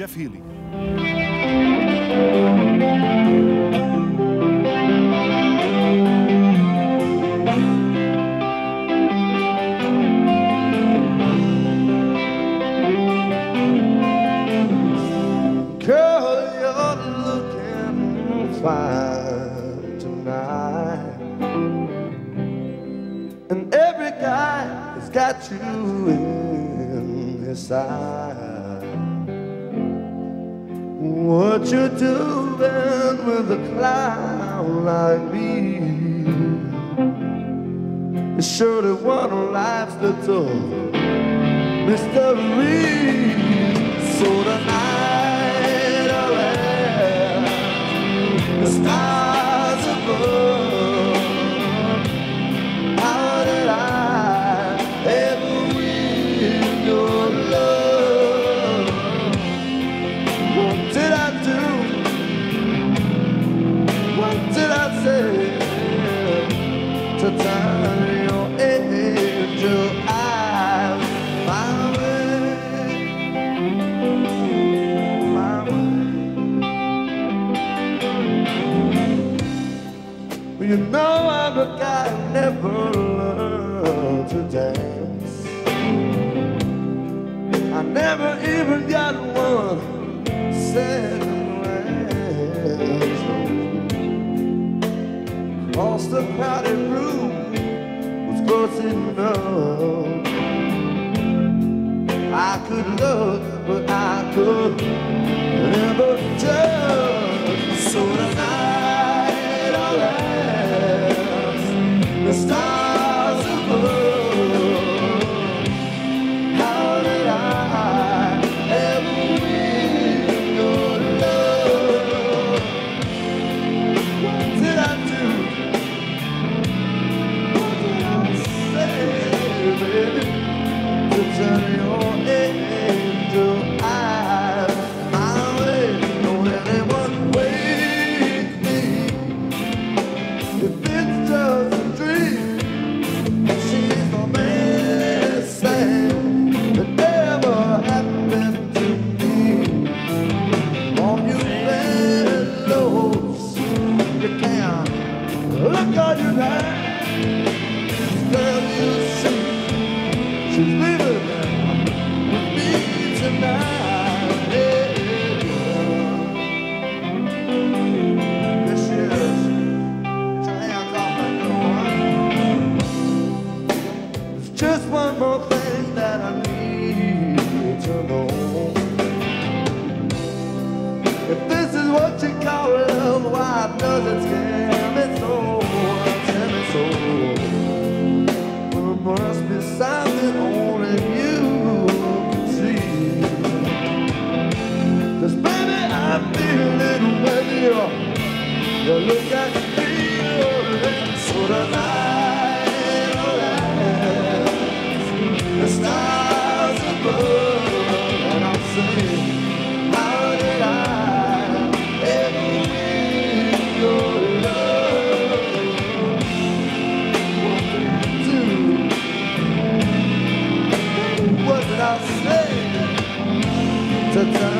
Jeff looking fine tonight. And every guy has got you in his sight. What you doing with a clown like me? Surely one of life's little mystery. So tonight, You know I'm the guy who never to dance. I never even got one enough. I could look, but I could look on your. This girl you see, she's leaving with me tonight. Off girl, There's just one more thing that I need to know. only you can baby, I'm feeling you. You look at me, you're so tonight. the time.